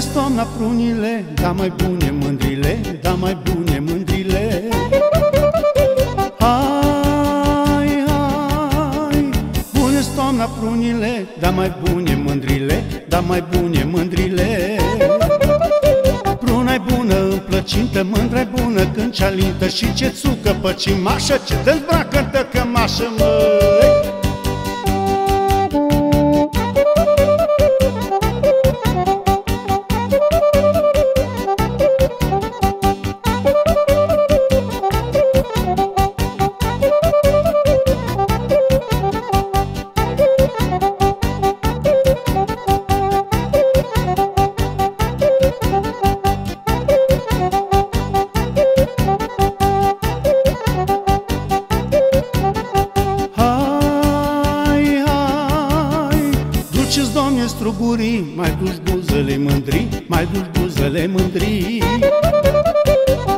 ies toamna prunile. Da mai bune mândrile, da mai bune mândrile. Hai, hai. Bune toamna prunile, da mai bune mândrile Da mai bune mândrile. Pruna e bună în plăcintă mândra bună când cealintă Și ce țucă pe cimașă, ce te-nzbracă-ntă cămașă, măi. Strugurii, mai duci buzele mândri, mai duci buzele mândri.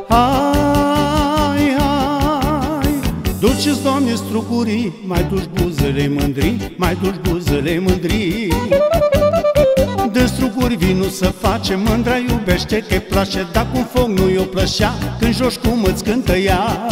Hai, hai, duceți, Doamne, strugurii, mai duci buzele mândri, mai duci buzele mândri. De struguri vinul să face, mândra iubește că place, Dar cu foc nu i-o plășea, când joci cum îți cântă ea.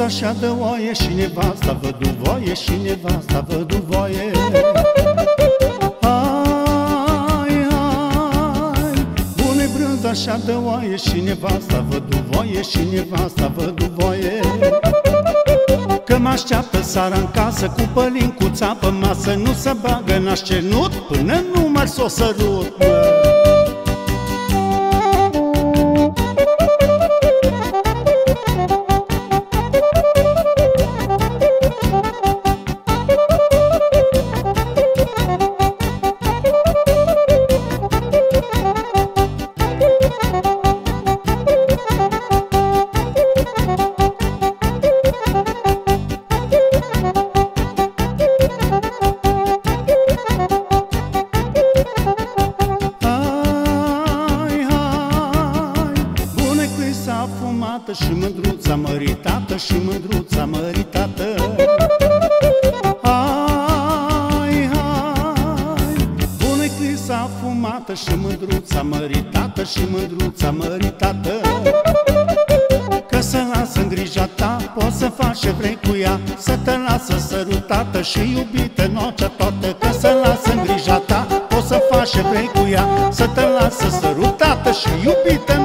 Așa de oaie Și nevasta văduvoie Și nevasta văduvoie Hai, hai Bune brânză așa de oaie Și nevasta văduvoie Și nevasta văduvoie Că mă așteaptă sara în casă Cu pălincuța pe masă Nu se bagă în așcenut Până nu mai s-o sărut mă. Și mândruța măritată Și mândruța măritată. Hai, hai Bună-i crisa fumată Și mândruța măritată Și mândruța măritată. Că să lasă în grija ta Poți să faci ce vrei cu ea Să te lasă sărutată Și iubită noaptea toată. Că să lasă în grija ta Poți să faci ce vrei cu ea Să te lasă sărutată Și iubită noaptea toată